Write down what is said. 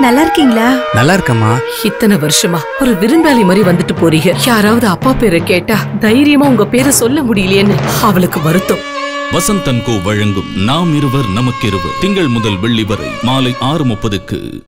நல்லா இருக்கீங்களா? நல்லா இருக்கம்மா. இத்தனை வருஷமா ஒரு விருந்தாளி மாதிரி வந்துட்டு போறீங்க. யாராவது அப்பா பேரை கேட்டா தைரியமா உங்க பேரை சொல்ல முடியலையேன்னு அவளுக்கு வருத்தம். வசந்தன் கோ வழங்கும் நாம் இருவர் நமக்கிருவர். திங்கள் முதல் வெள்ளி வரை மாலை ஆறு முப்பதுக்கு.